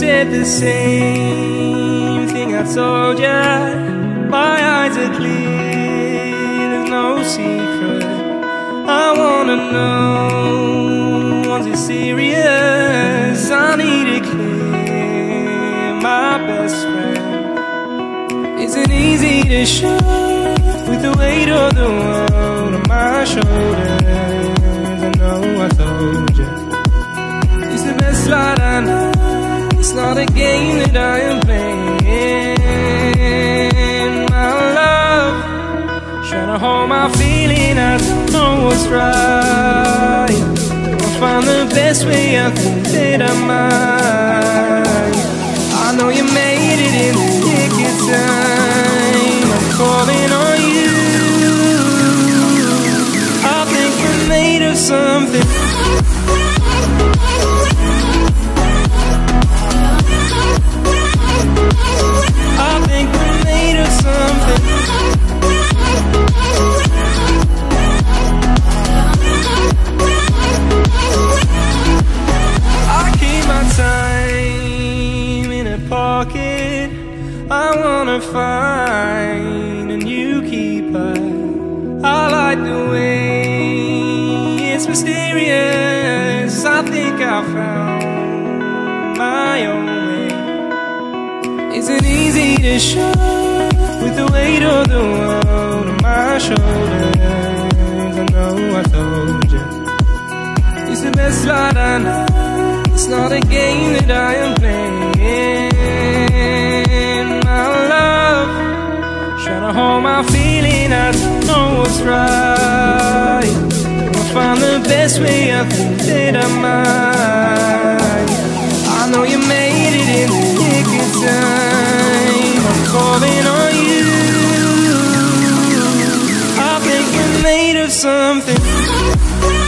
said the same thing I told ya. My eyes are clear, there's no secret. I wanna know, was it serious? I need it clear, my best friend. Isn't easy to show with the weight of the world on my shoulders. I am playing. My love, trying to hold my feeling. I don't know what's right. I'll find the best way. I I know you made it in the nick of time. I'm on you. I think we're made of something. I wanna find a new keeper. I like the way it's mysterious. I think I found my own way. Isn't easy to show with the weight of the world on my shoulders. I know I told you. It's the best light I know. It's not a game that I am playing. To hold my feeling. I don't know what's right. I'll find the best way. I think that I might. I know you made it in the nick of time. I'm calling on you. I think we're made of something.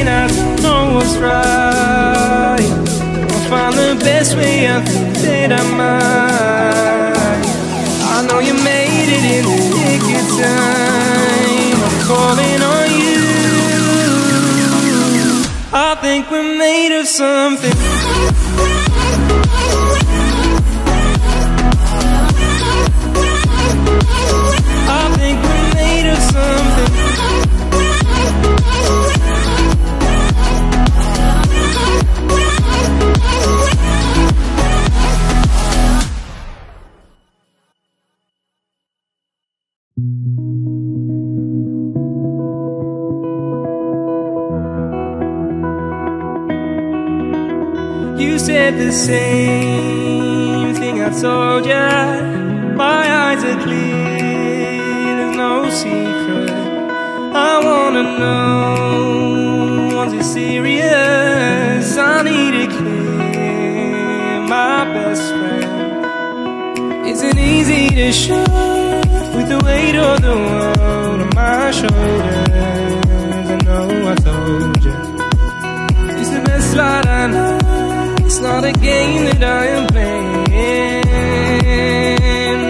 Feeling, I don't know what's right. I'll find the best way, I think that I might. I know you made it in the nick of time. I'm calling on you. I think we're made of something. I think we're made of something. Same thing I told ya. My eyes are clear, there's no secret. I wanna know, was it serious? I need it clear, my best friend. Isn't easy to show with the weight of the world on my shoulders. I know I told you. It's the best light I know. It's not a game that I am playing.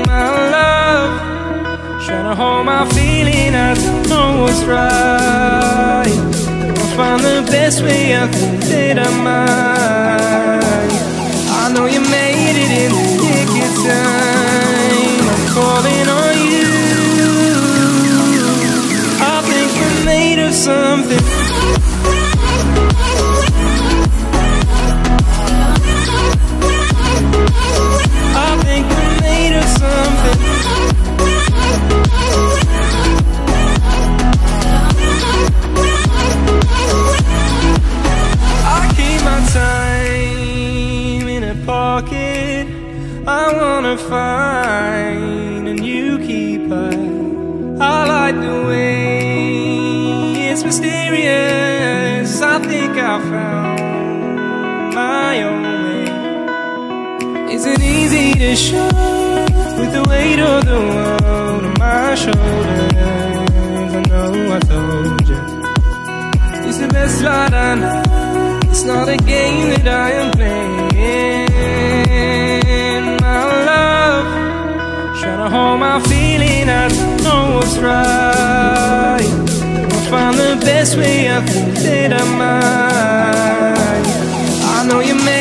My love, trying to hold my feeling. I don't know what's right. I'll find the best way. I think that I might. I know you made it in the nick of time. I'm calling on you. I think we're made of something. I found my own way. Is it easy to show with the weight of the world on my shoulders? I know I told you. It's the best light I know. It's not a game that I am playing. My love, trying to hold my feeling. I don't know what's right. Best way. I think that I might. I know you may.